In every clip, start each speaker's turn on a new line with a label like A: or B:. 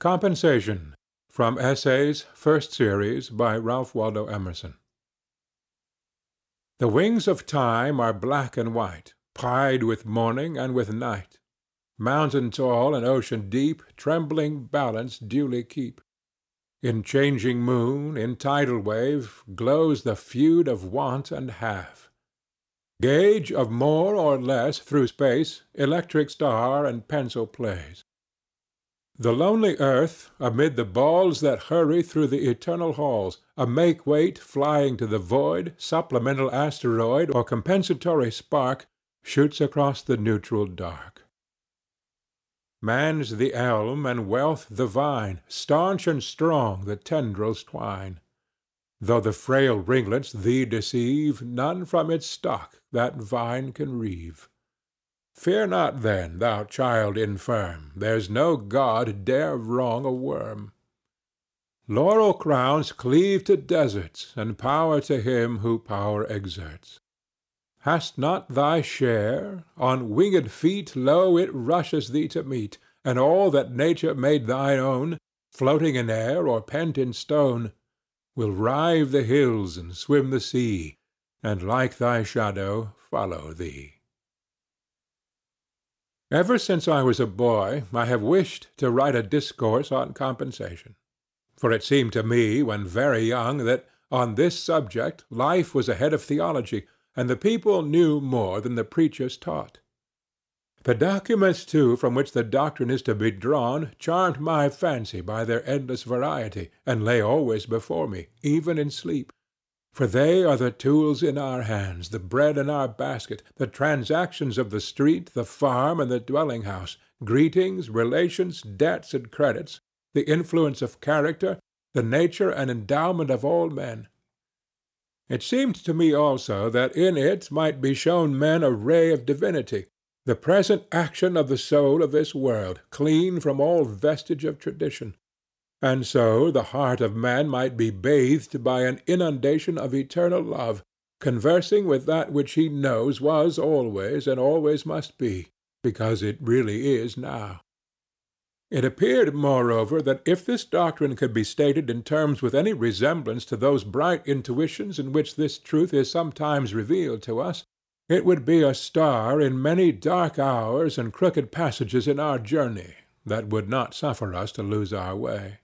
A: COMPENSATION From Essays, First Series, by Ralph Waldo Emerson. The wings of Time are black and white, Pied with morning and with night; Mountain tall and ocean deep Trembling balance duly keep. In changing moon, in tidal wave, Glows the feud of want and have. Gauge of more or less through space Electric star and pencil plays. The lonely earth, amid the balls That hurry through the eternal halls, A make weight flying to the void, Supplemental asteroid Or compensatory spark, Shoots across the neutral dark. Man's the elm and wealth the vine, staunch and strong the tendrils twine. Though the frail ringlets thee deceive, None from its stock that vine can reave. Fear not then, thou child infirm, There's no god dare wrong a worm. Laurel crowns cleave to deserts, And power to him who power exerts. Hast not thy share? On winged feet Lo it rushes thee to meet, And all that Nature made thine own, Floating in air or pent in stone, Will rive the hills and swim the sea, And like thy shadow follow thee. Ever since I was a boy I have wished to write a discourse on compensation; for it seemed to me when very young that, on this subject, life was ahead of theology, and the people knew more than the preachers taught. The documents, too, from which the doctrine is to be drawn charmed my fancy by their endless variety, and lay always before me, even in sleep. For they are the tools in our hands, the bread in our basket, the transactions of the street, the farm, and the dwelling house, greetings, relations, debts, and credits, the influence of character, the nature and endowment of all men. It seemed to me also that in it might be shown men a ray of divinity, the present action of the soul of this world, clean from all vestige of tradition. And so the heart of man might be bathed by an inundation of eternal love, conversing with that which he knows was always and always must be, because it really is now. It appeared, moreover, that if this doctrine could be stated in terms with any resemblance to those bright intuitions in which this truth is sometimes revealed to us, it would be a star in many dark hours and crooked passages in our journey that would not suffer us to lose our way.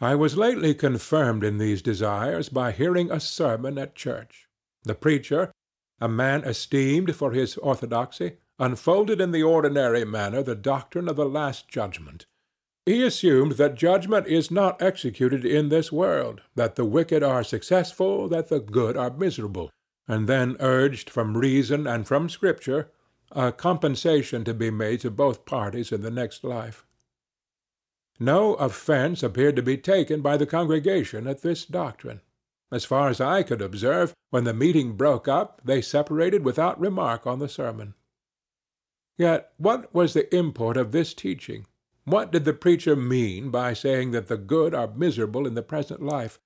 A: I was lately confirmed in these desires by hearing a sermon at church. The preacher, a man esteemed for his orthodoxy, unfolded in the ordinary manner the doctrine of the last judgment. He assumed that judgment is not executed in this world, that the wicked are successful, that the good are miserable, and then urged from reason and from Scripture a compensation to be made to both parties in the next life. No offence appeared to be taken by the congregation at this doctrine. As far as I could observe, when the meeting broke up, they separated without remark on the sermon. Yet what was the import of this teaching? What did the preacher mean by saying that the good are miserable in the present life?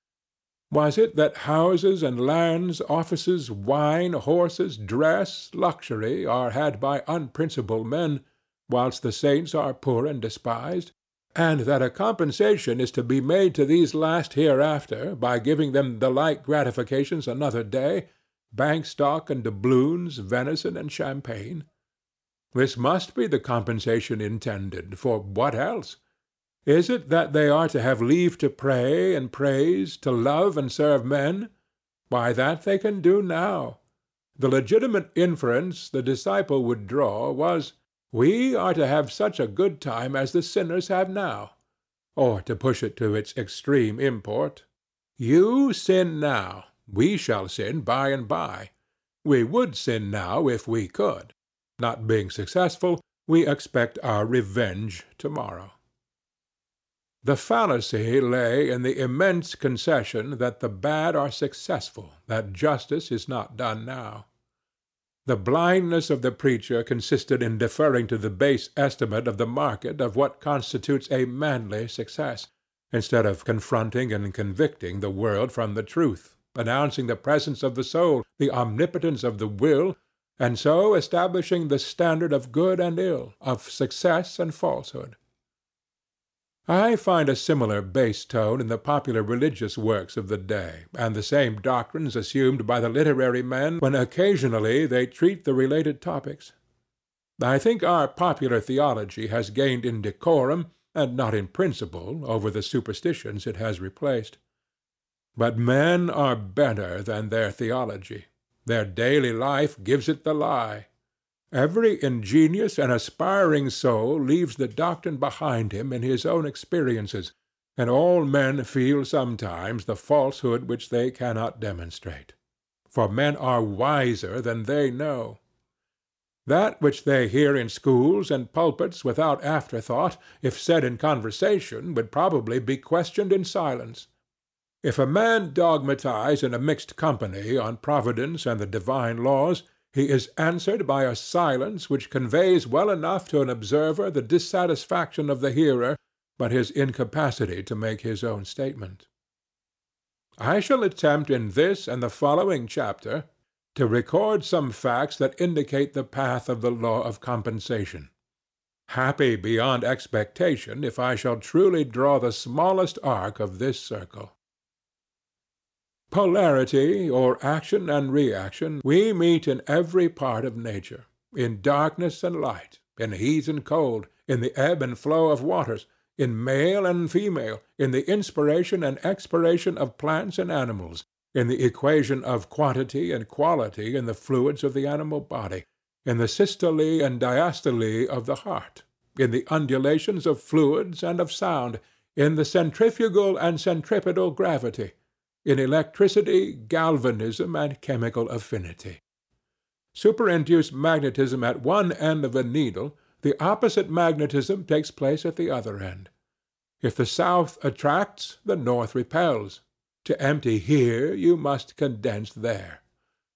A: Was it that houses and lands, offices, wine, horses, dress, luxury, are had by unprincipled men, whilst the saints are poor and despised? And that a compensation is to be made to these last hereafter by giving them the like gratifications another day, bank stock and doubloons, venison and champagne. This must be the compensation intended, for what else? Is it that they are to have leave to pray and praise, to love and serve men? Why, that they can do now. The legitimate inference the disciple would draw was we are to have such a good time as the sinners have now. Or, to push it to its extreme import, you sin now, we shall sin by and by. We would sin now if we could. Not being successful, we expect our revenge tomorrow. The fallacy lay in the immense concession that the bad are successful, that justice is not done now. The blindness of the preacher consisted in deferring to the base estimate of the market of what constitutes a manly success, instead of confronting and convicting the world from the truth, announcing the presence of the soul, the omnipotence of the will, and so establishing the standard of good and ill, of success and falsehood. I find a similar bass tone in the popular religious works of the day, and the same doctrines assumed by the literary men when occasionally they treat the related topics. I think our popular theology has gained in decorum, and not in principle, over the superstitions it has replaced. But men are better than their theology. Their daily life gives it the lie. Every ingenious and aspiring soul leaves the doctrine behind him in his own experiences, and all men feel sometimes the falsehood which they cannot demonstrate. For men are wiser than they know. That which they hear in schools and pulpits without afterthought, if said in conversation, would probably be questioned in silence. If a man dogmatize in a mixed company on Providence and the divine laws, he is answered by a silence which conveys well enough to an observer the dissatisfaction of the hearer, but his incapacity to make his own statement. I shall attempt in this and the following chapter to record some facts that indicate the path of the law of compensation. Happy beyond expectation if I shall truly draw the smallest arc of this circle. Polarity, or action and reaction, we meet in every part of nature, in darkness and light, in heat and cold, in the ebb and flow of waters, in male and female, in the inspiration and expiration of plants and animals, in the equation of quantity and quality in the fluids of the animal body, in the systole and diastole of the heart, in the undulations of fluids and of sound, in the centrifugal and centripetal gravity, in electricity, galvanism, and chemical affinity. Superinduced magnetism at one end of a needle, the opposite magnetism takes place at the other end. If the south attracts, the north repels. To empty here, you must condense there.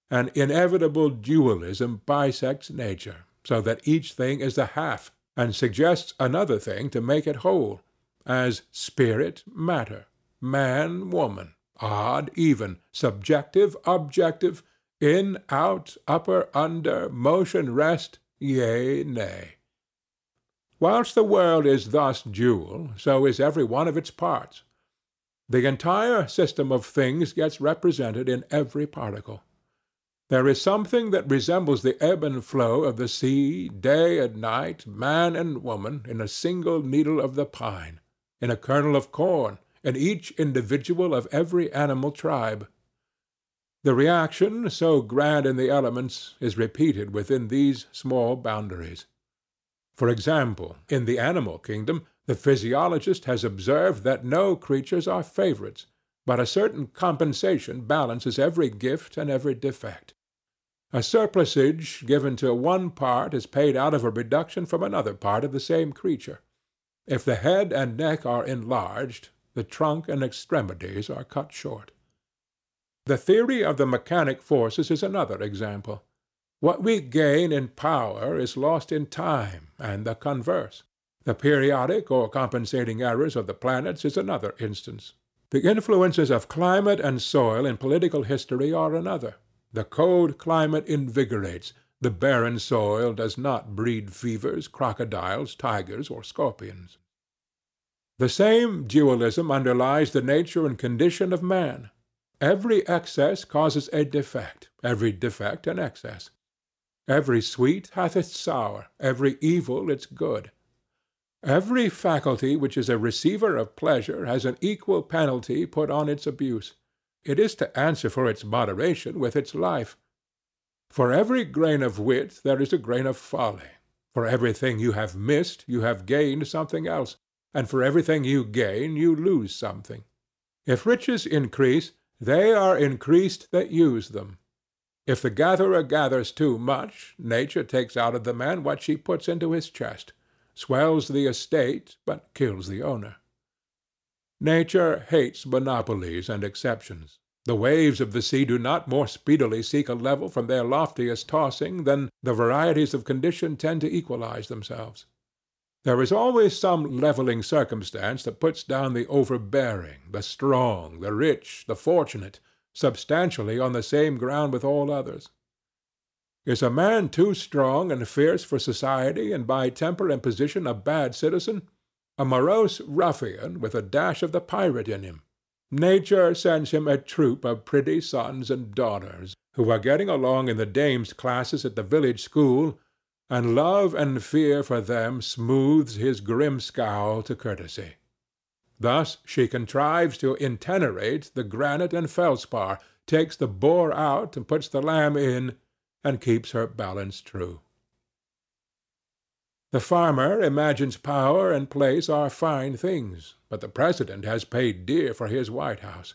A: An inevitable dualism bisects nature, so that each thing is a half, and suggests another thing to make it whole, as spirit, matter, man, woman odd, even, subjective, objective, in, out, upper, under, motion, rest, yea, nay. Whilst the world is thus dual, so is every one of its parts. The entire system of things gets represented in every particle. There is something that resembles the ebb and flow of the sea, day and night, man and woman, in a single needle of the pine, in a kernel of corn, in each individual of every animal tribe. The reaction, so grand in the elements, is repeated within these small boundaries. For example, in the animal kingdom, the physiologist has observed that no creatures are favorites, but a certain compensation balances every gift and every defect. A surplusage given to one part is paid out of a reduction from another part of the same creature. If the head and neck are enlarged, the trunk and extremities are cut short. The theory of the mechanic forces is another example. What we gain in power is lost in time, and the converse. The periodic or compensating errors of the planets is another instance. The influences of climate and soil in political history are another. The cold climate invigorates, the barren soil does not breed fevers, crocodiles, tigers, or scorpions. The same dualism underlies the nature and condition of man. Every excess causes a defect, every defect an excess. Every sweet hath its sour, every evil its good. Every faculty which is a receiver of pleasure has an equal penalty put on its abuse. It is to answer for its moderation with its life. For every grain of wit there is a grain of folly. For everything you have missed you have gained something else and for everything you gain you lose something. If riches increase, they are increased that use them. If the gatherer gathers too much, nature takes out of the man what she puts into his chest, swells the estate, but kills the owner. Nature hates monopolies and exceptions. The waves of the sea do not more speedily seek a level from their loftiest tossing than the varieties of condition tend to equalize themselves. There is always some levelling circumstance that puts down the overbearing, the strong, the rich, the fortunate, substantially on the same ground with all others. Is a man too strong and fierce for society and by temper and position a bad citizen? a morose ruffian with a dash of the pirate in him. Nature sends him a troop of pretty sons and daughters, who are getting along in the dames' classes at the village school, and love and fear for them smooths his grim scowl to courtesy. Thus she contrives to intenerate the granite and feldspar, takes the boar out and puts the lamb in, and keeps her balance true. The farmer imagines power and place are fine things, but the President has paid dear for his White House.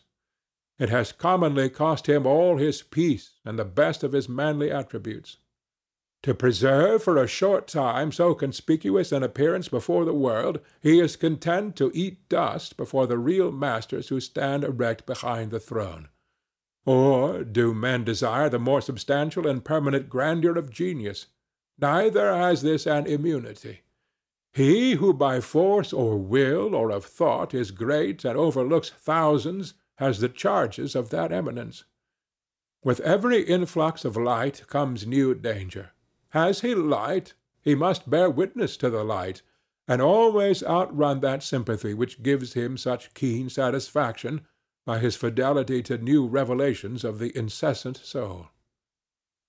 A: It has commonly cost him all his peace and the best of his manly attributes. To preserve for a short time so conspicuous an appearance before the world, he is content to eat dust before the real masters who stand erect behind the throne. Or do men desire the more substantial and permanent grandeur of genius? Neither has this an immunity. He who by force or will or of thought is great and overlooks thousands has the charges of that eminence. With every influx of light comes new danger. Has he light, he must bear witness to the light, and always outrun that sympathy which gives him such keen satisfaction by his fidelity to new revelations of the incessant soul.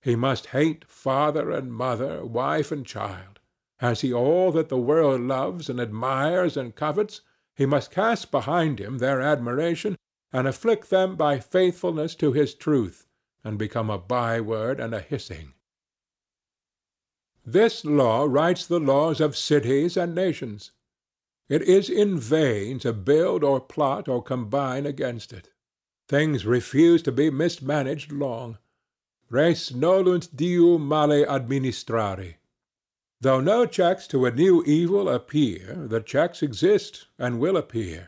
A: He must hate father and mother, wife and child. Has he all that the world loves and admires and covets, he must cast behind him their admiration and afflict them by faithfulness to his truth, and become a byword and a hissing. This law writes the laws of cities and nations. It is in vain to build or plot or combine against it. Things refuse to be mismanaged long. Res nolunt diu male administrari. Though no checks to a new evil appear, the checks exist and will appear.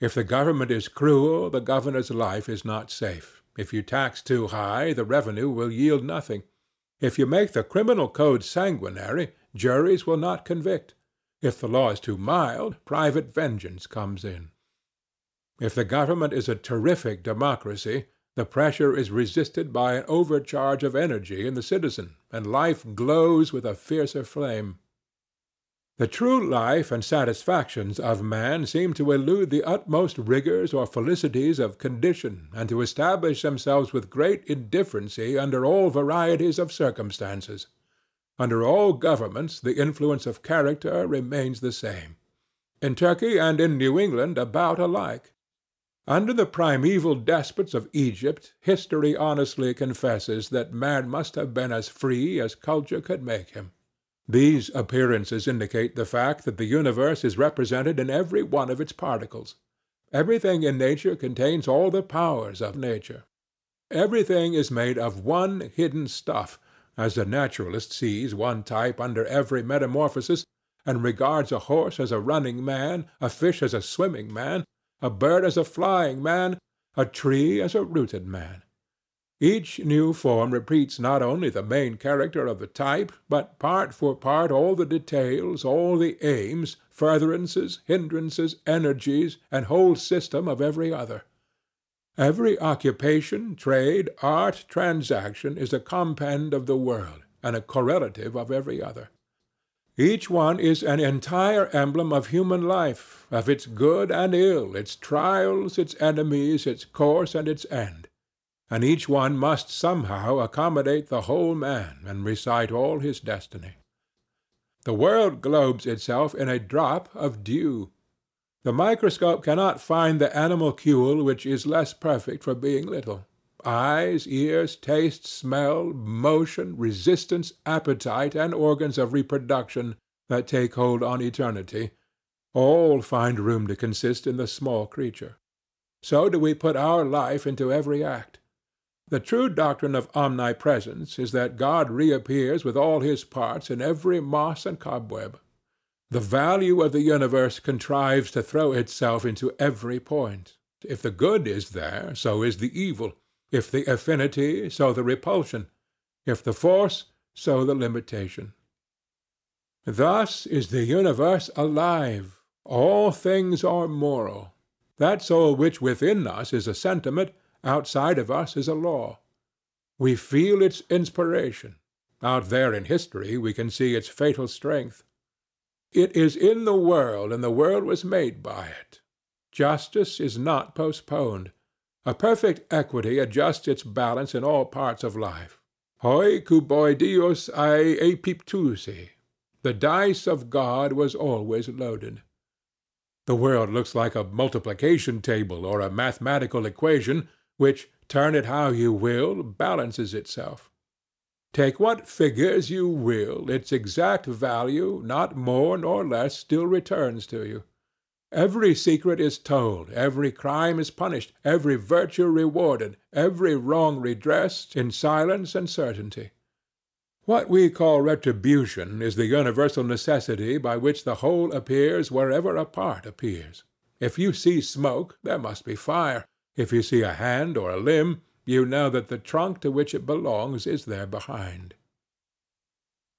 A: If the government is cruel, the governor's life is not safe. If you tax too high, the revenue will yield nothing. If you make the criminal code sanguinary, juries will not convict. If the law is too mild, private vengeance comes in. If the government is a terrific democracy, the pressure is resisted by an overcharge of energy in the citizen, and life glows with a fiercer flame. The true life and satisfactions of man seem to elude the utmost rigors or felicities of condition, and to establish themselves with great indifferency under all varieties of circumstances. Under all governments the influence of character remains the same. In Turkey and in New England about alike. Under the primeval despots of Egypt, history honestly confesses that man must have been as free as culture could make him. These appearances indicate the fact that the universe is represented in every one of its particles. Everything in nature contains all the powers of nature. Everything is made of one hidden stuff, as the naturalist sees one type under every metamorphosis, and regards a horse as a running man, a fish as a swimming man, a bird as a flying man, a tree as a rooted man. Each new form repeats not only the main character of the type, but part for part all the details, all the aims, furtherances, hindrances, energies, and whole system of every other. Every occupation, trade, art, transaction is a compend of the world, and a correlative of every other. Each one is an entire emblem of human life, of its good and ill, its trials, its enemies, its course and its end. And each one must somehow accommodate the whole man and recite all his destiny. The world globes itself in a drop of dew. The microscope cannot find the animalcule which is less perfect for being little. Eyes, ears, taste, smell, motion, resistance, appetite, and organs of reproduction that take hold on eternity, all find room to consist in the small creature. So do we put our life into every act. The true doctrine of omnipresence is that God reappears with all his parts in every moss and cobweb. The value of the universe contrives to throw itself into every point. If the good is there, so is the evil. If the affinity, so the repulsion. If the force, so the limitation. Thus is the universe alive. All things are moral. That soul which within us is a sentiment, outside of us is a law. We feel its inspiration. Out there in history we can see its fatal strength. It is in the world, and the world was made by it. Justice is not postponed. A perfect equity adjusts its balance in all parts of life. Hoi kuboi dios ai epiptusi. The dice of God was always loaded. The world looks like a multiplication table or a mathematical equation which, turn it how you will, balances itself. Take what figures you will, its exact value, not more nor less, still returns to you. Every secret is told, every crime is punished, every virtue rewarded, every wrong redressed, in silence and certainty. What we call retribution is the universal necessity by which the whole appears wherever a part appears. If you see smoke, there must be fire. If you see a hand or a limb, you know that the trunk to which it belongs is there behind.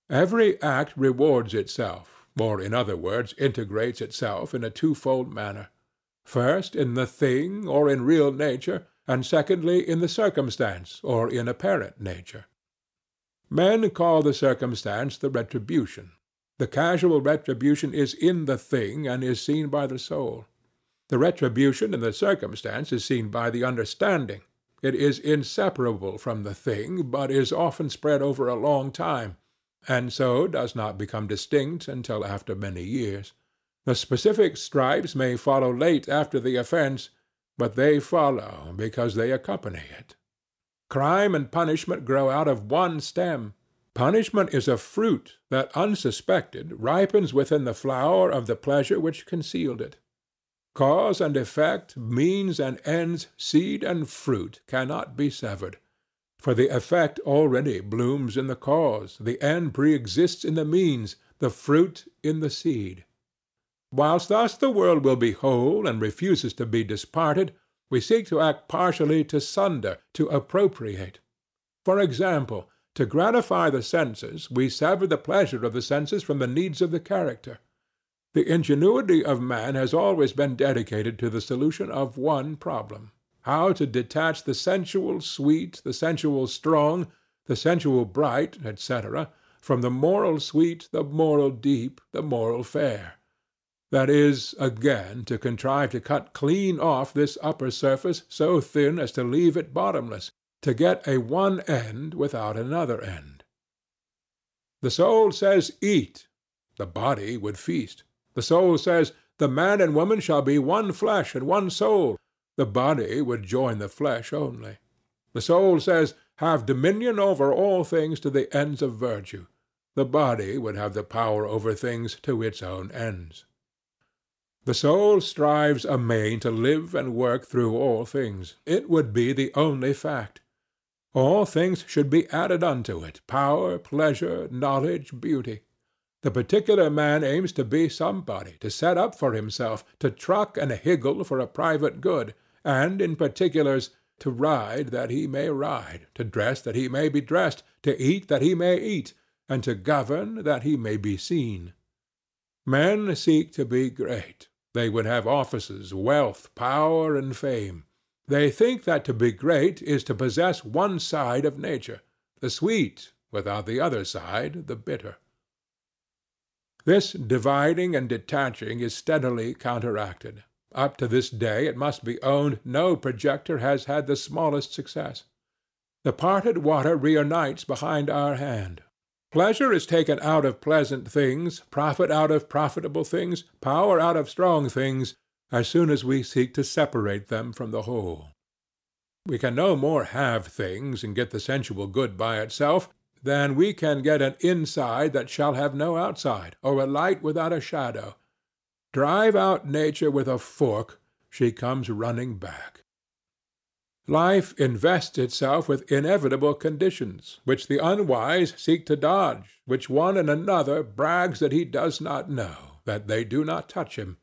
A: Every act rewards itself or in other words, integrates itself in a twofold manner: first, in the thing or in real nature, and secondly, in the circumstance or in apparent nature. Men call the circumstance the retribution. The casual retribution is in the thing and is seen by the soul. The retribution in the circumstance is seen by the understanding. It is inseparable from the thing, but is often spread over a long time and so does not become distinct until after many years. The specific stripes may follow late after the offence, but they follow because they accompany it. Crime and punishment grow out of one stem. Punishment is a fruit that, unsuspected, ripens within the flower of the pleasure which concealed it. Cause and effect, means and ends, seed and fruit, cannot be severed. For the effect already blooms in the cause, the end pre-exists in the means, the fruit in the seed. Whilst thus the world will be whole and refuses to be disparted, we seek to act partially to sunder, to appropriate. For example, to gratify the senses, we sever the pleasure of the senses from the needs of the character. The ingenuity of man has always been dedicated to the solution of one problem how to detach the sensual sweet, the sensual strong, the sensual bright, etc., from the moral sweet, the moral deep, the moral fair. That is, again, to contrive to cut clean off this upper surface so thin as to leave it bottomless, to get a one end without another end. The soul says, Eat. The body would feast. The soul says, The man and woman shall be one flesh and one soul. The body would join the flesh only. The soul says, Have dominion over all things to the ends of virtue. The body would have the power over things to its own ends. The soul strives amain to live and work through all things. It would be the only fact. All things should be added unto it, power, pleasure, knowledge, beauty. The particular man aims to be somebody, to set up for himself, to truck and higgle for a private good and, in particulars, to ride that he may ride, to dress that he may be dressed, to eat that he may eat, and to govern that he may be seen. Men seek to be great. They would have offices, wealth, power, and fame. They think that to be great is to possess one side of nature, the sweet, without the other side, the bitter. This dividing and detaching is steadily counteracted. Up to this day, it must be owned, no projector has had the smallest success. The parted water reunites behind our hand. Pleasure is taken out of pleasant things, profit out of profitable things, power out of strong things, as soon as we seek to separate them from the whole. We can no more have things and get the sensual good by itself than we can get an inside that shall have no outside, or a light without a shadow. Drive out Nature with a fork, she comes running back. Life invests itself with inevitable conditions, which the unwise seek to dodge, which one and another brags that he does not know, that they do not touch him.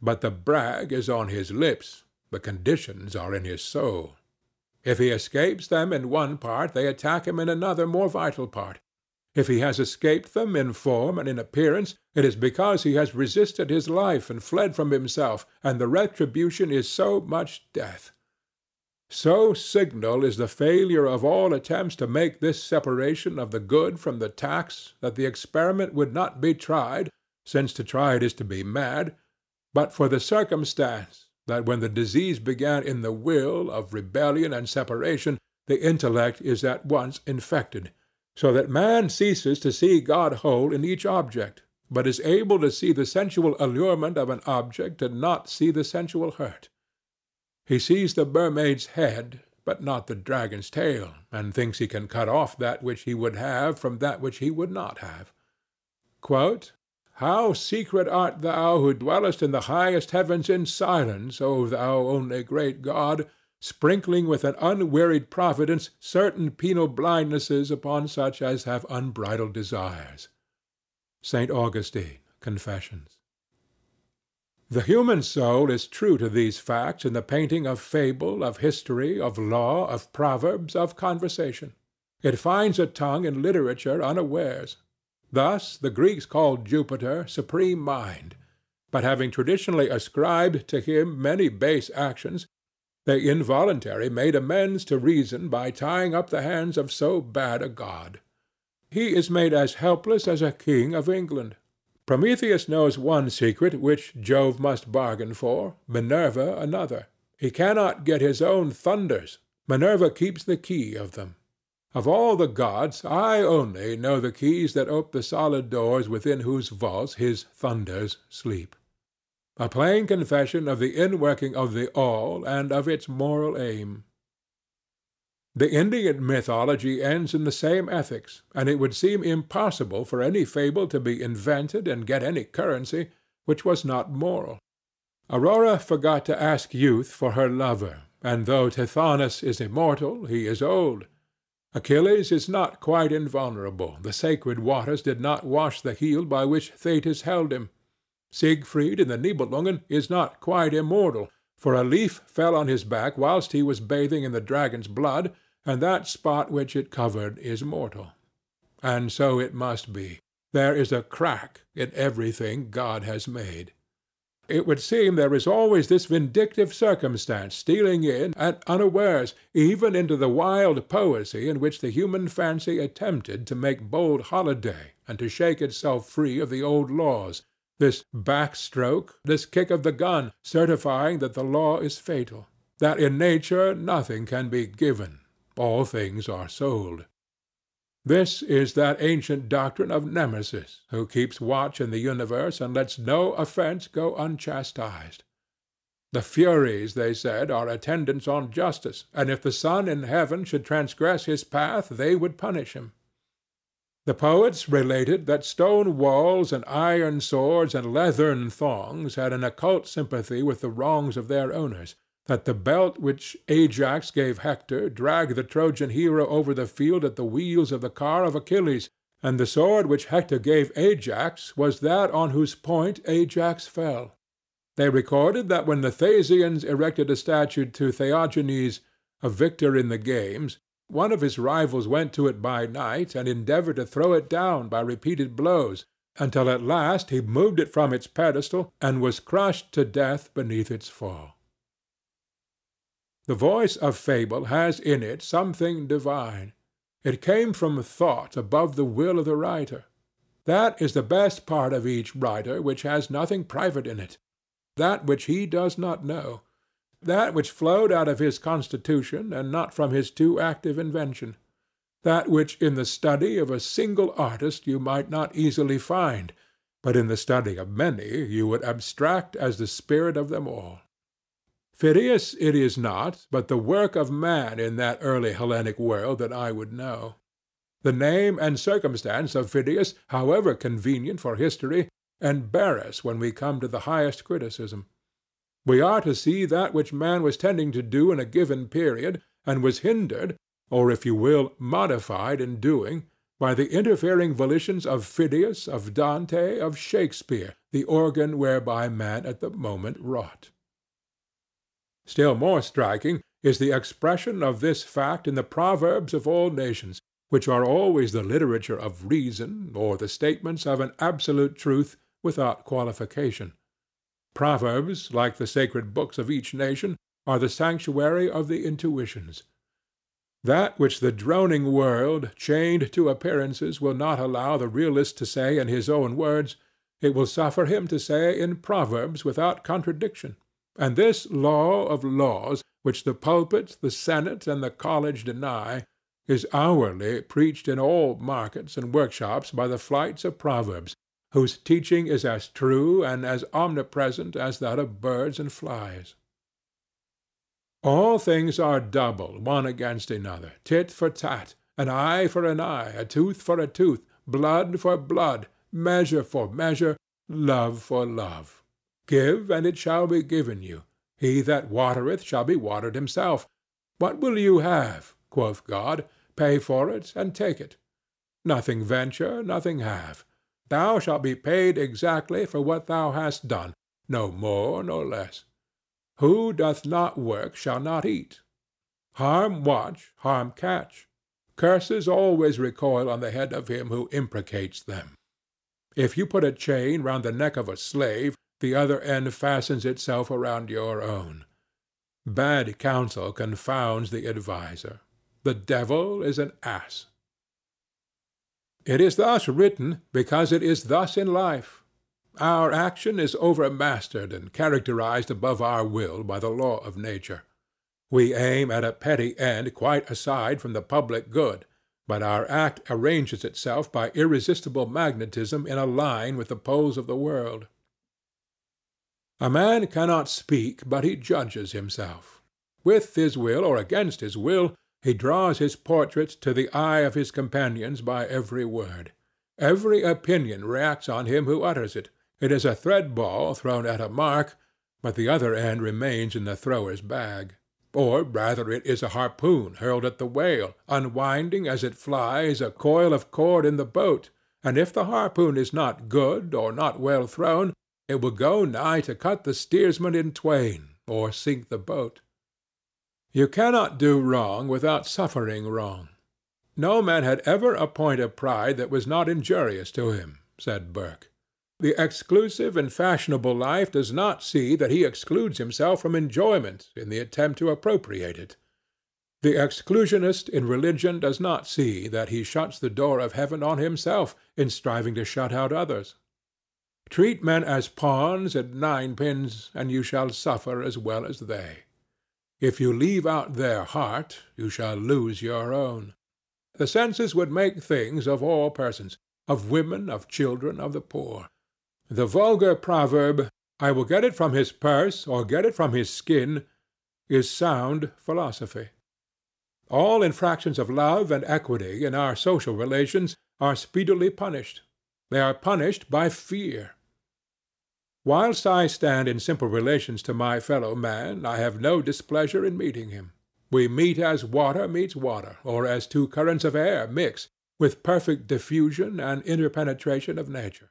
A: But the brag is on his lips, the conditions are in his soul. If he escapes them in one part, they attack him in another more vital part. If he has escaped them in form and in appearance, it is because he has resisted his life and fled from himself, and the retribution is so much death. So signal is the failure of all attempts to make this separation of the good from the tax that the experiment would not be tried since to try it is to be mad, but for the circumstance that when the disease began in the will of rebellion and separation, the intellect is at once infected, so that man ceases to see God whole in each object, but is able to see the sensual allurement of an object and not see the sensual hurt. He sees the mermaid's head, but not the dragon's tail, and thinks he can cut off that which he would have from that which he would not have. Quote, how secret art thou who dwellest in the highest heavens in silence, O thou only great God, sprinkling with an unwearied providence certain penal blindnesses upon such as have unbridled desires. St. Augustine, Confessions. The human soul is true to these facts in the painting of fable, of history, of law, of proverbs, of conversation. It finds a tongue in literature unawares. Thus the Greeks called Jupiter supreme mind, but having traditionally ascribed to him many base actions, they involuntarily made amends to reason by tying up the hands of so bad a god. He is made as helpless as a king of England. Prometheus knows one secret which Jove must bargain for, Minerva another. He cannot get his own thunders. Minerva keeps the key of them. Of all the gods I only know the keys that ope the solid doors within whose vaults his thunders sleep. A plain confession of the inworking of the All and of its moral aim. The Indian mythology ends in the same ethics, and it would seem impossible for any fable to be invented and get any currency which was not moral. Aurora forgot to ask youth for her lover, and though Tithonus is immortal, he is old. Achilles is not quite invulnerable. The sacred waters did not wash the heel by which Thetis held him. Siegfried in the Nibelungen is not quite immortal, for a leaf fell on his back whilst he was bathing in the dragon's blood, and that spot which it covered is mortal. And so it must be. There is a crack in everything God has made. It would seem there is always this vindictive circumstance stealing in at unawares, even into the wild poesy in which the human fancy attempted to make bold holiday and to shake itself free of the old laws, this back-stroke, this kick of the gun, certifying that the law is fatal, that in nature nothing can be given, all things are sold. This is that ancient doctrine of Nemesis, who keeps watch in the universe and lets no offence go unchastised. The Furies, they said, are attendants on justice, and if the sun in heaven should transgress his path, they would punish him. The poets related that stone walls and iron swords and leathern thongs had an occult sympathy with the wrongs of their owners, that the belt which Ajax gave Hector dragged the Trojan hero over the field at the wheels of the car of Achilles, and the sword which Hector gave Ajax was that on whose point Ajax fell. They recorded that when the Thasians erected a statue to Theagenes, a victor in the games, one of his rivals went to it by night and endeavored to throw it down by repeated blows, until at last he moved it from its pedestal and was crushed to death beneath its fall. The voice of fable has in it something divine. It came from thought above the will of the writer. That is the best part of each writer which has nothing private in it, that which he does not know, that which flowed out of his constitution and not from his too active invention, that which in the study of a single artist you might not easily find, but in the study of many you would abstract as the spirit of them all. Phidias it is not, but the work of man in that early Hellenic world that I would know. The name and circumstance of Phidias, however convenient for history, embarrass when we come to the highest criticism. We are to see that which man was tending to do in a given period, and was hindered, or if you will, modified in doing, by the interfering volitions of Phidias, of Dante, of Shakespeare, the organ whereby man at the moment wrought. Still more striking is the expression of this fact in the proverbs of all nations, which are always the literature of reason, or the statements of an absolute truth without qualification. Proverbs, like the sacred books of each nation, are the sanctuary of the intuitions. That which the droning world, chained to appearances, will not allow the realist to say in his own words, it will suffer him to say in Proverbs without contradiction. And this law of laws, which the pulpit, the senate, and the college deny, is hourly preached in all markets and workshops by the flights of Proverbs, whose teaching is as true and as omnipresent as that of birds and flies. All things are double, one against another, tit for tat, an eye for an eye, a tooth for a tooth, blood for blood, measure for measure, love for love. Give, and it shall be given you. He that watereth shall be watered himself. What will you have? quoth God. Pay for it, and take it. Nothing venture, nothing have. Thou shalt be paid exactly for what thou hast done, no more nor less. Who doth not work shall not eat. Harm watch, harm catch. Curses always recoil on the head of him who imprecates them. If you put a chain round the neck of a slave, the other end fastens itself around your own. Bad counsel confounds the adviser. The devil is an ass. It is thus written because it is thus in life. Our action is overmastered and characterized above our will by the law of nature. We aim at a petty end quite aside from the public good, but our act arranges itself by irresistible magnetism in a line with the poles of the world. A man cannot speak, but he judges himself. With his will or against his will, he draws his portrait to the eye of his companions by every word. Every opinion reacts on him who utters it. It is a thread ball thrown at a mark, but the other end remains in the thrower's bag. Or rather it is a harpoon hurled at the whale, unwinding as it flies a coil of cord in the boat, and if the harpoon is not good or not well thrown, it will go nigh to cut the steersman in twain, or sink the boat. You cannot do wrong without suffering wrong. No man had ever a point of pride that was not injurious to him, said Burke. The exclusive and fashionable life does not see that he excludes himself from enjoyment in the attempt to appropriate it. The exclusionist in religion does not see that he shuts the door of heaven on himself in striving to shut out others. Treat men as pawns and ninepins, and you shall suffer as well as they. If you leave out their heart, you shall lose your own. The senses would make things of all persons, of women, of children, of the poor. The vulgar proverb, I will get it from his purse or get it from his skin, is sound philosophy. All infractions of love and equity in our social relations are speedily punished. They are punished by fear. Whilst I stand in simple relations to my fellow man, I have no displeasure in meeting him. We meet as water meets water, or as two currents of air mix, with perfect diffusion and interpenetration of nature.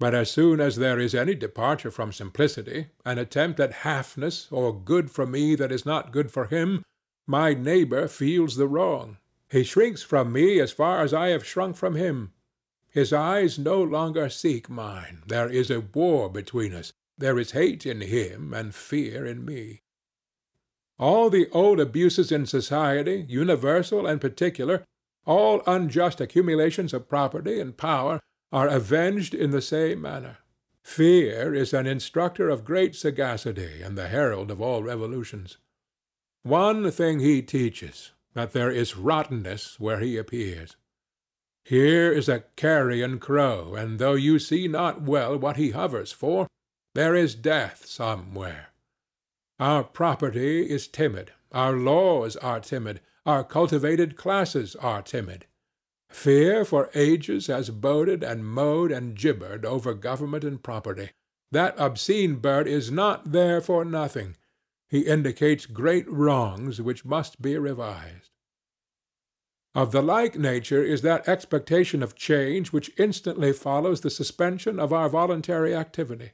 A: But as soon as there is any departure from simplicity, an attempt at halfness, or good for me that is not good for him, my neighbor feels the wrong. He shrinks from me as far as I have shrunk from him. His eyes no longer seek mine. There is a war between us. There is hate in him and fear in me. All the old abuses in society, universal and particular, all unjust accumulations of property and power, are avenged in the same manner. Fear is an instructor of great sagacity and the herald of all revolutions. One thing he teaches, that there is rottenness where he appears. Here is a carrion crow, and though you see not well what he hovers for, there is death somewhere. Our property is timid, our laws are timid, our cultivated classes are timid. Fear for ages has boded and mowed and gibbered over government and property. That obscene bird is not there for nothing. He indicates great wrongs which must be revised. Of the like nature is that expectation of change which instantly follows the suspension of our voluntary activity.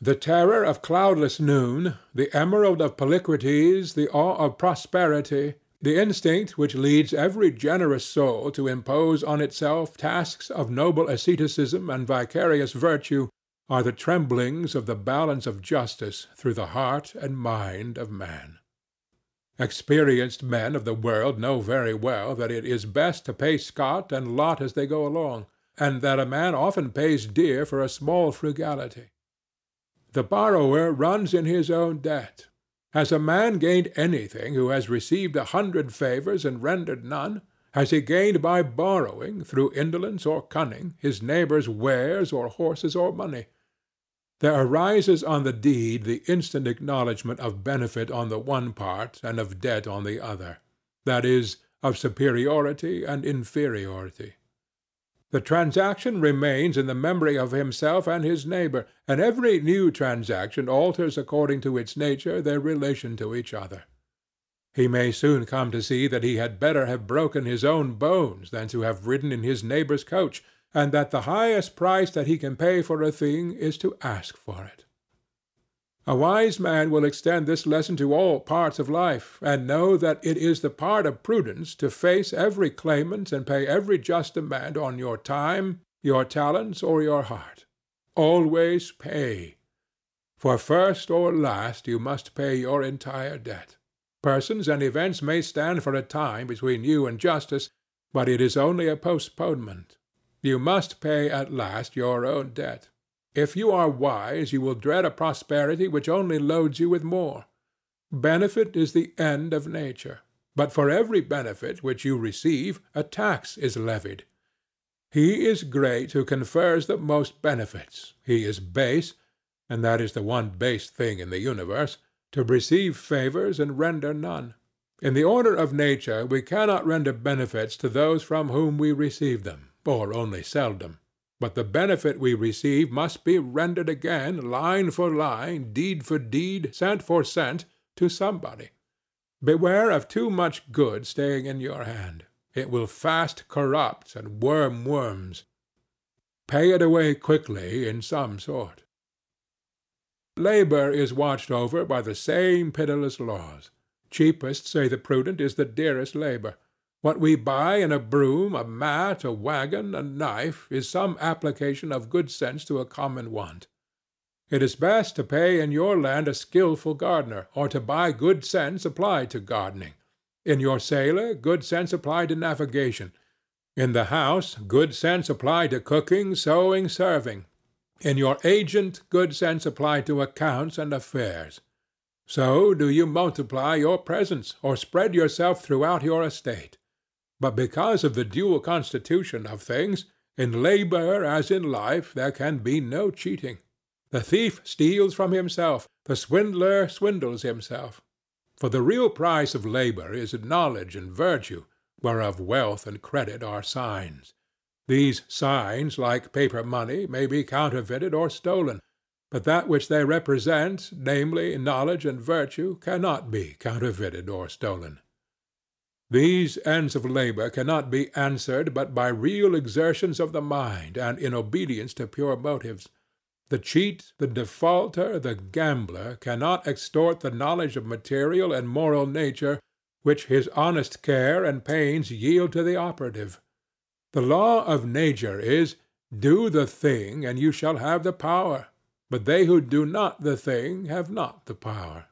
A: The terror of cloudless noon, the emerald of Polycrates, the awe of prosperity, the instinct which leads every generous soul to impose on itself tasks of noble asceticism and vicarious virtue are the tremblings of the balance of justice through the heart and mind of man. Experienced men of the world know very well that it is best to pay scot and lot as they go along, and that a man often pays dear for a small frugality. The borrower runs in his own debt. Has a man gained anything who has received a hundred favors and rendered none? Has he gained by borrowing, through indolence or cunning, his neighbor's wares or horses or money? There arises on the deed the instant acknowledgment of benefit on the one part and of debt on the other; that is, of superiority and inferiority. The transaction remains in the memory of himself and his neighbor, and every new transaction alters according to its nature their relation to each other. He may soon come to see that he had better have broken his own bones than to have ridden in his neighbor's coach, and that the highest price that he can pay for a thing is to ask for it. A wise man will extend this lesson to all parts of life, and know that it is the part of prudence to face every claimant and pay every just demand on your time, your talents, or your heart. Always pay. For first or last you must pay your entire debt. Persons and events may stand for a time between you and justice, but it is only a postponement. You must pay at last your own debt. If you are wise, you will dread a prosperity which only loads you with more. Benefit is the end of nature, but for every benefit which you receive a tax is levied. He is great who confers the most benefits; he is base and that is the one base thing in the universe to receive favors and render none. In the order of nature we cannot render benefits to those from whom we receive them, or only seldom; but the benefit we receive must be rendered again, line for line, deed for deed, cent for cent, to somebody. Beware of too much good staying in your hand. It will fast corrupt and worm worms. Pay it away quickly in some sort. Labor is watched over by the same pitiless laws. Cheapest, say the prudent, is the dearest labor. What we buy in a broom, a mat, a wagon, a knife, is some application of good sense to a common want. It is best to pay in your land a skilful gardener, or to buy good sense applied to gardening; in your sailor, good sense applied to navigation; in the house, good sense applied to cooking, sewing, serving. In your agent, good sense applied to accounts and affairs. So do you multiply your presence, or spread yourself throughout your estate. But because of the dual constitution of things, in labor as in life there can be no cheating. The thief steals from himself, the swindler swindles himself. For the real price of labor is knowledge and virtue, whereof wealth and credit are signs. These signs, like paper money, may be counterfeited or stolen, but that which they represent, namely, knowledge and virtue, cannot be counterfeited or stolen. These ends of labor cannot be answered but by real exertions of the mind and in obedience to pure motives. The cheat, the defaulter, the gambler cannot extort the knowledge of material and moral nature which his honest care and pains yield to the operative. The law of nature is, Do the thing, and you shall have the power; but they who do not the thing have not the power.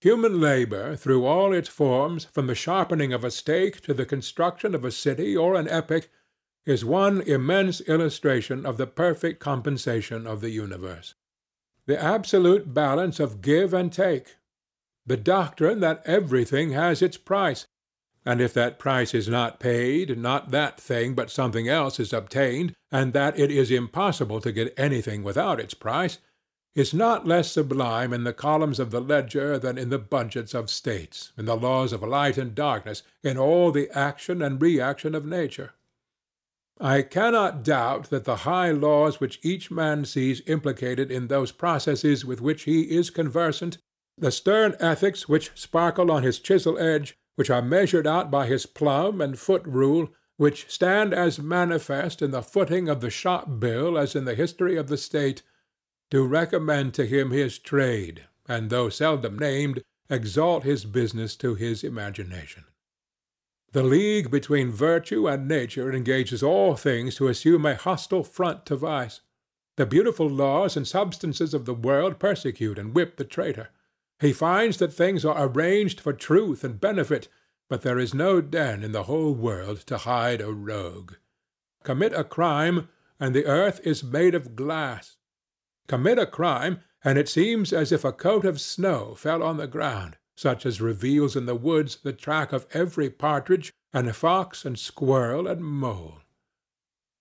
A: Human labor, through all its forms, from the sharpening of a stake to the construction of a city or an epic, is one immense illustration of the perfect compensation of the universe. The absolute balance of give and take; the doctrine that everything has its price and if that price is not paid, not that thing but something else is obtained, and that it is impossible to get anything without its price, is not less sublime in the columns of the ledger than in the budgets of states, in the laws of light and darkness, in all the action and reaction of nature. I cannot doubt that the high laws which each man sees implicated in those processes with which he is conversant, the stern ethics which sparkle on his chisel edge, which are measured out by his plumb and foot rule, which stand as manifest in the footing of the shop bill as in the history of the state, do recommend to him his trade, and, though seldom named, exalt his business to his imagination. The league between virtue and nature engages all things to assume a hostile front to vice. The beautiful laws and substances of the world persecute and whip the traitor. He finds that things are arranged for truth and benefit, but there is no den in the whole world to hide a rogue. commit a crime, and the earth is made of glass. Commit a crime, and it seems as if a coat of snow fell on the ground, such as reveals in the woods the track of every partridge and fox and squirrel and mole.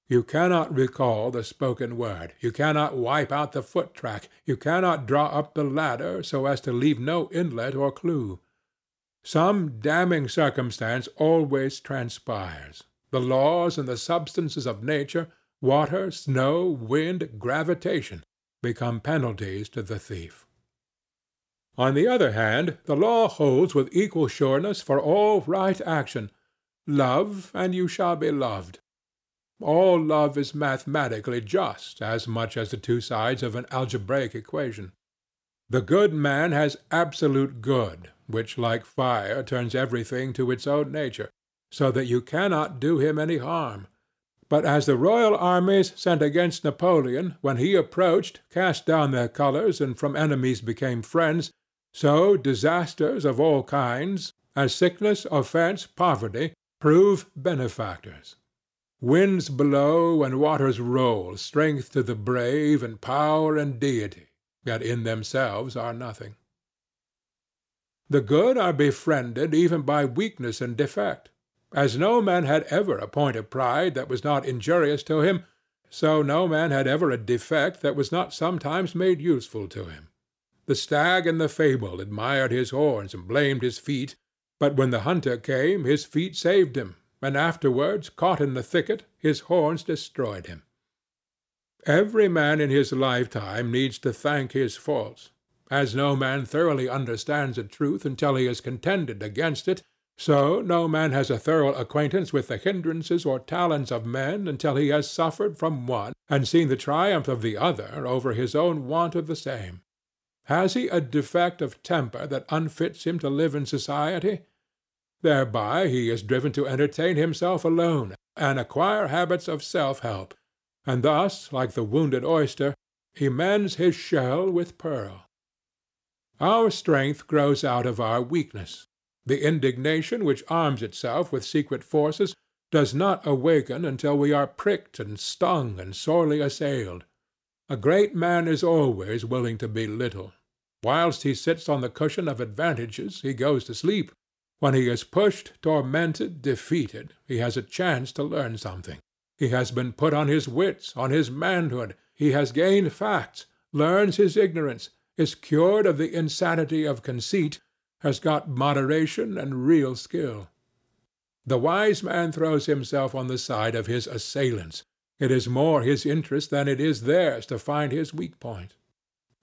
A: You cannot recall the spoken word, you cannot wipe out the foot track, you cannot draw up the ladder so as to leave no inlet or clue. Some damning circumstance always transpires. The laws and the substances of nature, water, snow, wind, gravitation, become penalties to the thief. On the other hand, the law holds with equal sureness for all right action. Love, and you shall be loved. All love is mathematically just as much as the two sides of an algebraic equation. The good man has absolute good, which like fire turns everything to its own nature, so that you cannot do him any harm. But as the royal armies sent against Napoleon, when he approached, cast down their colors and from enemies became friends, so disasters of all kinds, as sickness, offense, poverty, prove benefactors. Winds blow and waters roll, strength to the brave, and power and deity, yet in themselves are nothing. The good are befriended even by weakness and defect. As no man had ever a point of pride that was not injurious to him, so no man had ever a defect that was not sometimes made useful to him. The stag in the fable admired his horns and blamed his feet, but when the hunter came his feet saved him, and afterwards, caught in the thicket, his horns destroyed him. Every man in his lifetime needs to thank his faults. As no man thoroughly understands a truth until he has contended against it, so no man has a thorough acquaintance with the hindrances or talents of men until he has suffered from one and seen the triumph of the other over his own want of the same. Has he a defect of temper that unfits him to live in society? Thereby he is driven to entertain himself alone, and acquire habits of self-help, and thus, like the wounded oyster, he mends his shell with pearl. Our strength grows out of our weakness. The indignation which arms itself with secret forces does not awaken until we are pricked and stung and sorely assailed. A great man is always willing to be little. Whilst he sits on the cushion of advantages, he goes to sleep. When he is pushed, tormented, defeated, he has a chance to learn something. He has been put on his wits, on his manhood. He has gained facts, learns his ignorance, is cured of the insanity of conceit, has got moderation and real skill. The wise man throws himself on the side of his assailants. It is more his interest than it is theirs to find his weak point.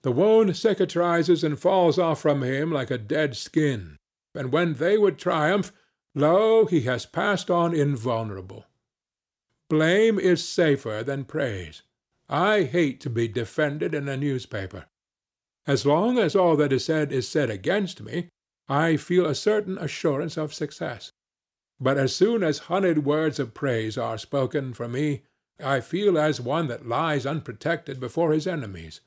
A: The wound cicatrizes and falls off from him like a dead skin, and when they would triumph, lo, he has passed on invulnerable. Blame is safer than praise. I hate to be defended in a newspaper. As long as all that is said is said against me, I feel a certain assurance of success. But as soon as honeyed words of praise are spoken for me, I feel as one that lies unprotected before his enemies.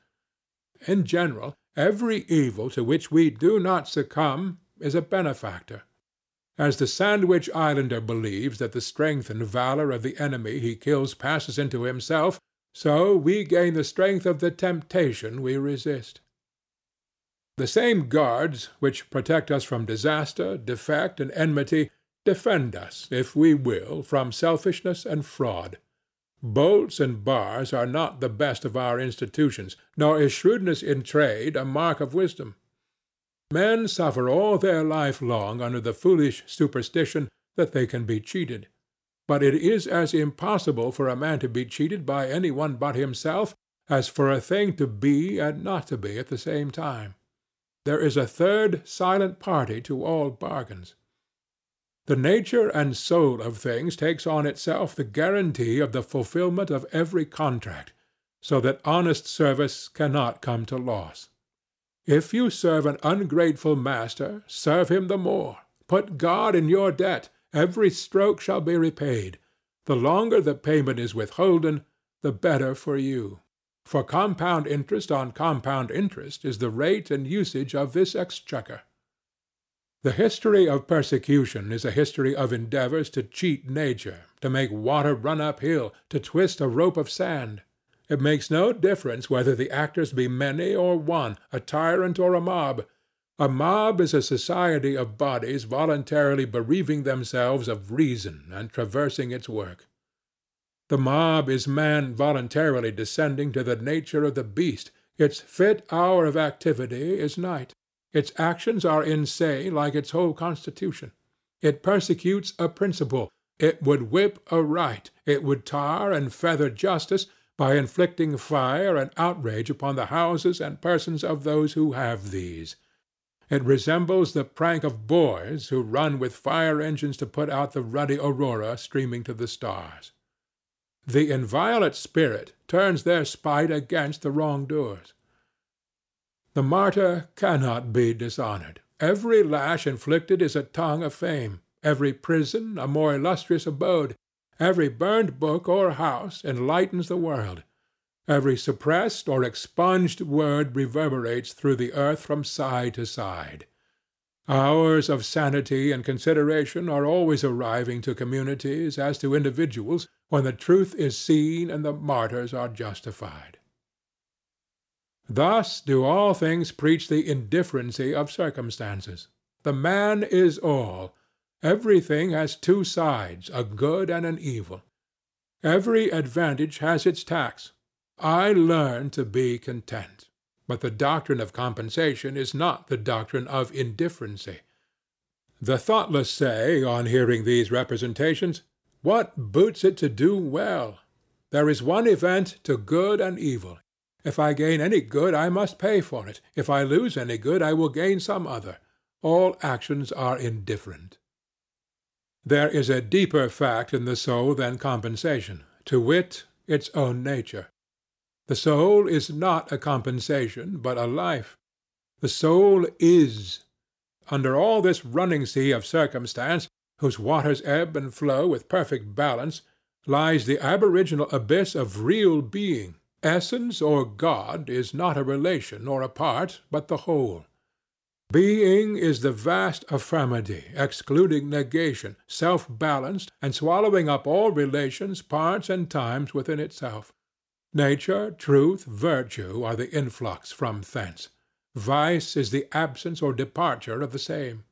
A: In general, every evil to which we do not succumb is a benefactor. As the Sandwich Islander believes that the strength and valor of the enemy he kills passes into himself, so we gain the strength of the temptation we resist. The same guards which protect us from disaster, defect, and enmity defend us, if we will, from selfishness and fraud. Bolts and bars are not the best of our institutions, nor is shrewdness in trade a mark of wisdom. Men suffer all their life long under the foolish superstition that they can be cheated. But it is as impossible for a man to be cheated by any one but himself as for a thing to be and not to be at the same time. There is a third silent party to all bargains. The nature and soul of things takes on itself the guarantee of the fulfilment of every contract, so that honest service cannot come to loss. If you serve an ungrateful master, serve him the more. Put God in your debt. Every stroke shall be repaid. The longer the payment is withholden, the better for you. For compound interest on compound interest is the rate and usage of this exchequer. The history of persecution is a history of endeavors to cheat nature, to make water run uphill, to twist a rope of sand. It makes no difference whether the actors be many or one, a tyrant or a mob. A mob is a society of bodies voluntarily bereaving themselves of reason and traversing its work. The mob is man voluntarily descending to the nature of the beast. Its fit hour of activity is night. Its actions are insane like its whole constitution. It persecutes a principle. It would whip a right. It would tar and feather justice by inflicting fire and outrage upon the houses and persons of those who have these. It resembles the prank of boys who run with fire engines to put out the ruddy aurora streaming to the stars. The inviolate spirit turns their spite against the wrongdoers. The martyr cannot be dishonored. Every lash inflicted is a tongue of fame, every prison a more illustrious abode, every burned book or house enlightens the world, every suppressed or expunged word reverberates through the earth from side to side. Hours of sanity and consideration are always arriving to communities as to individuals when the truth is seen and the martyrs are justified. Thus do all things preach the indifferency of circumstances. The man is all. Everything has two sides, a good and an evil. Every advantage has its tax. I learn to be content. But the doctrine of compensation is not the doctrine of indifferency. The thoughtless say, on hearing these representations, What boots it to do well? There is one event to good and evil. If I gain any good, I must pay for it. If I lose any good, I will gain some other. All actions are indifferent. There is a deeper fact in the soul than compensation, to wit, its own nature. The soul is not a compensation, but a life. The soul is. Under all this running sea of circumstance, whose waters ebb and flow with perfect balance, lies the aboriginal abyss of real being, Essence or God is not a relation or a part, but the whole. Being is the vast affirmity, excluding negation, self-balanced, and swallowing up all relations, parts, and times within itself. Nature, truth, virtue are the influx from thence. Vice is the absence or departure of the same.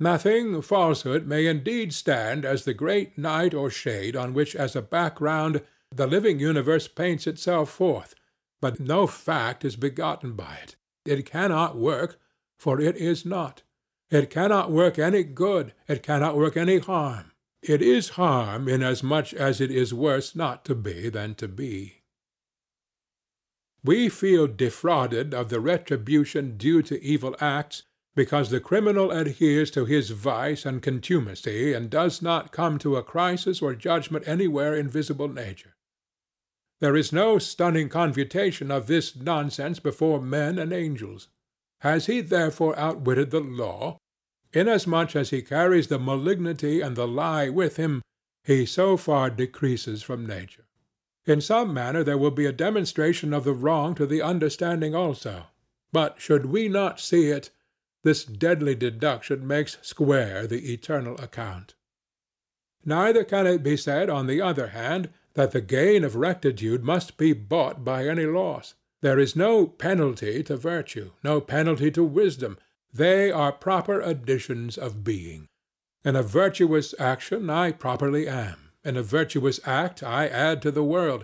A: Nothing, falsehood, may indeed stand as the great night or shade on which as a background the living universe paints itself forth, but no fact is begotten by it. It cannot work, for it is not. It cannot work any good. It cannot work any harm. It is harm inasmuch as it is worse not to be than to be. We feel defrauded of the retribution due to evil acts because the criminal adheres to his vice and contumacy and does not come to a crisis or judgment anywhere in visible nature. There is no stunning confutation of this nonsense before men and angels. Has he therefore outwitted the law? Inasmuch as he carries the malignity and the lie with him, he so far decreases from nature. In some manner there will be a demonstration of the wrong to the understanding also. But should we not see it, this deadly deduction makes square the eternal account. Neither can it be said, on the other hand, that the gain of rectitude must be bought by any loss. There is no penalty to virtue, no penalty to wisdom. They are proper additions of being. In a virtuous action I properly am. In a virtuous act I add to the world.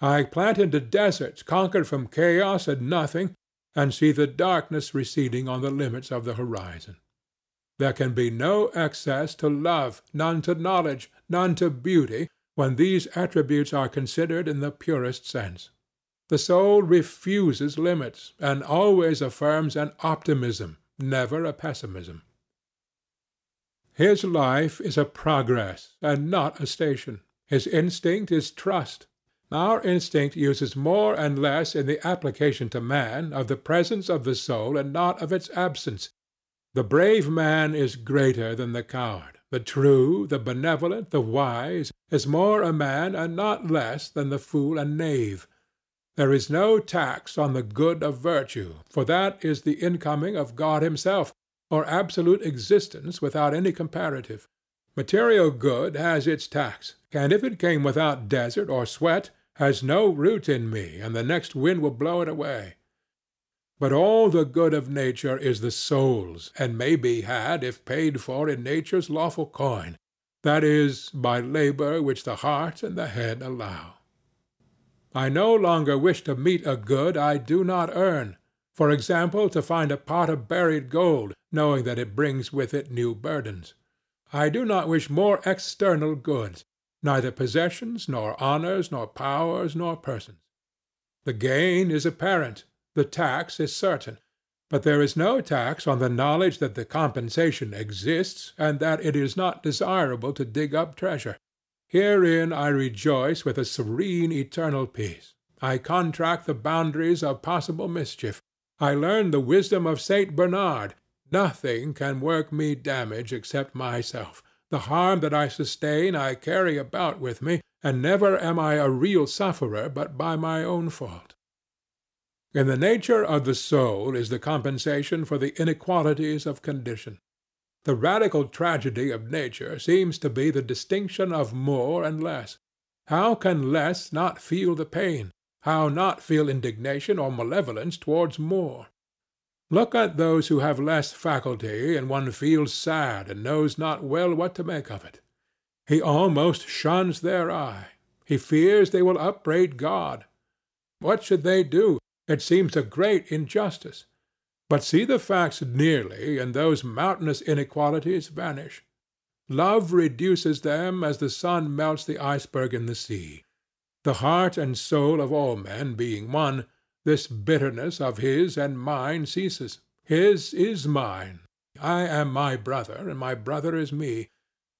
A: I plant into deserts conquered from chaos and nothing, and see the darkness receding on the limits of the horizon. There can be no excess to love, none to knowledge, none to beauty, when these attributes are considered in the purest sense. The soul refuses limits, and always affirms an optimism, never a pessimism. His life is a progress, and not a station. His instinct is trust. Our instinct uses more and less in the application to man of the presence of the soul and not of its absence. The brave man is greater than the coward. The true, the benevolent, the wise, is more a man and not less than the fool and knave. There is no tax on the good of virtue, for that is the incoming of God himself, or absolute existence without any comparative. Material good has its tax, and if it came without desert or sweat, has no root in me, and the next wind will blow it away. But all the good of nature is the soul's, and may be had, if paid for in nature's lawful coin, that is, by labor which the heart and the head allow. I no longer wish to meet a good I do not earn, for example, to find a pot of buried gold, knowing that it brings with it new burdens. I do not wish more external goods, neither possessions, nor honors, nor powers, nor persons. The gain is apparent, the tax is certain, but there is no tax on the knowledge that the compensation exists, and that it is not desirable to dig up treasure. Herein I rejoice with a serene eternal peace. I contract the boundaries of possible mischief. I learn the wisdom of Saint Bernard, Nothing can work me damage except myself. The harm that I sustain I carry about with me, and never am I a real sufferer but by my own fault. In the nature of the soul is the compensation for the inequalities of condition. The radical tragedy of nature seems to be the distinction of more and less. How can less not feel the pain? How not feel indignation or malevolence towards more? Look at those who have less faculty, and one feels sad and knows not well what to make of it. He almost shuns their eye. He fears they will upbraid God. What should they do? It seems a great injustice. But see the facts nearly, and those mountainous inequalities vanish. Love reduces them as the sun melts the iceberg in the sea. The heart and soul of all men being one, this bitterness of his and mine ceases. His is mine. I am my brother, and my brother is me.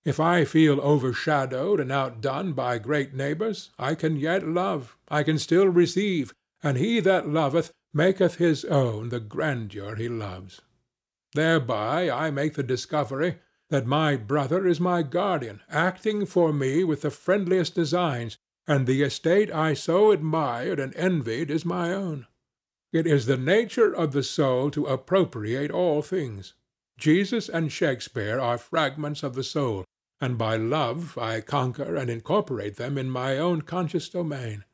A: If I feel overshadowed and outdone by great neighbors, I can yet love, I can still receive, and he that loveth maketh his own the grandeur he loves. Thereby I make the discovery that my brother is my guardian, acting for me with the friendliest designs, and the estate I so admired and envied is my own. It is the nature of the soul to appropriate all things. Jesus and Shakespeare are fragments of the soul, and by love I conquer and incorporate them in my own conscious domain.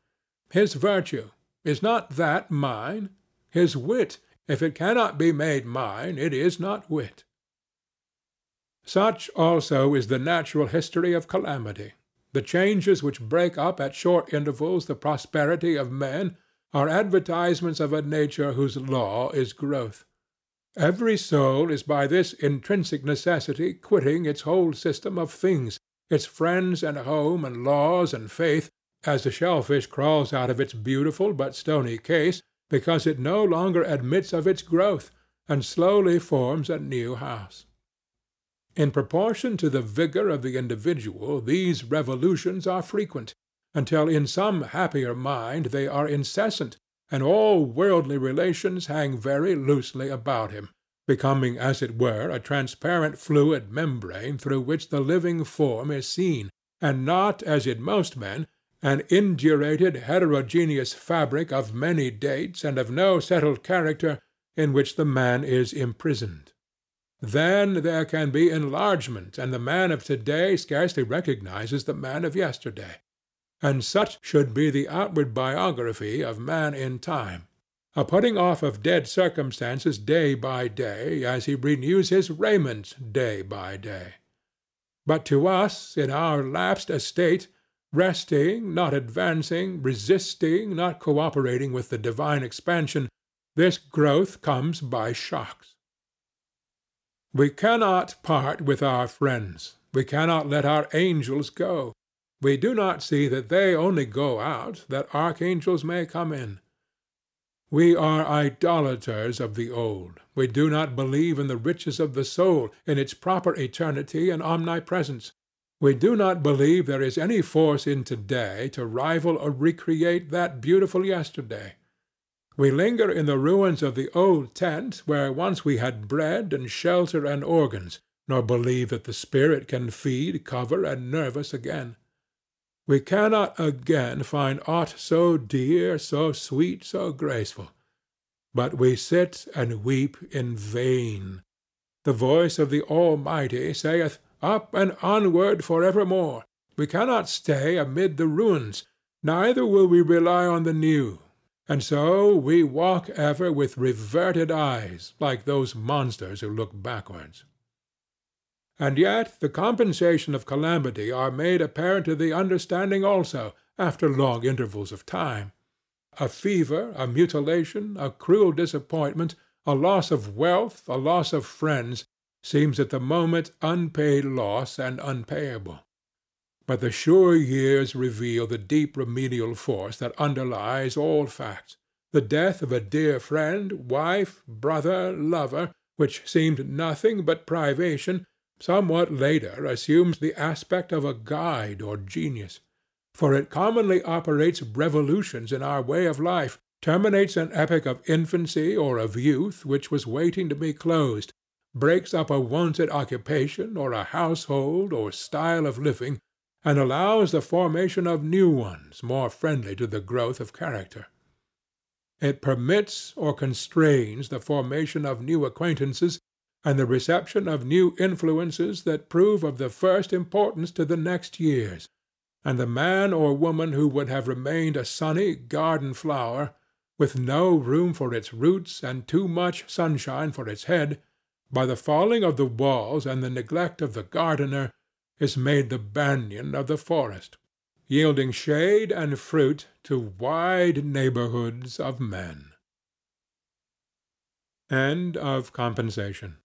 A: His virtue, is not that mine? His wit, if it cannot be made mine, it is not wit. Such also is the natural history of calamity. The changes which break up at short intervals the prosperity of men are advertisements of a nature whose law is growth. Every soul is by this intrinsic necessity quitting its whole system of things, its friends and home and laws and faith, as the shellfish crawls out of its beautiful but stony case because it no longer admits of its growth, and slowly forms a new house. In proportion to the vigor of the individual these revolutions are frequent, until in some happier mind they are incessant, and all worldly relations hang very loosely about him, becoming as it were a transparent fluid membrane through which the living form is seen, and not, as in most men, an indurated heterogeneous fabric of many dates and of no settled character in which the man is imprisoned. Then there can be enlargement, and the man of to-day scarcely recognizes the man of yesterday. And such should be the outward biography of man in time, a putting off of dead circumstances day by day, as he renews his raiment day by day. But to us, in our lapsed estate, resting, not advancing, resisting, not cooperating with the divine expansion, this growth comes by shocks. We cannot part with our friends. We cannot let our angels go. We do not see that they only go out that archangels may come in. We are idolaters of the old. We do not believe in the riches of the soul, in its proper eternity and omnipresence. We do not believe there is any force in today to rival or recreate that beautiful yesterday. We linger in the ruins of the old tent where once we had bread and shelter and organs, nor believe that the spirit can feed, cover, and nerve us again. We cannot again find aught so dear, so sweet, so graceful. But we sit and weep in vain. The voice of the Almighty saith, Up and onward for evermore. We cannot stay amid the ruins, neither will we rely on the new, and so we walk ever with reverted eyes, like those monsters who look backwards. And yet the compensation of calamity are made apparent to the understanding also, after long intervals of time. A fever, a mutilation, a cruel disappointment, a loss of wealth, a loss of friends, seems at the moment unpaid loss and unpayable. But the sure years reveal the deep remedial force that underlies all facts. The death of a dear friend, wife, brother, lover, which seemed nothing but privation, somewhat later assumes the aspect of a guide or genius. For it commonly operates revolutions in our way of life, terminates an epoch of infancy or of youth which was waiting to be closed, breaks up a wonted occupation or a household or style of living, and allows the formation of new ones more friendly to the growth of character. It permits or constrains the formation of new acquaintances and the reception of new influences that prove of the first importance to the next years, and the man or woman who would have remained a sunny garden flower, with no room for its roots and too much sunshine for its head, by the falling of the walls and the neglect of the gardener, is made the banyan of the forest, yielding shade and fruit to wide neighborhoods of men. End of Compensation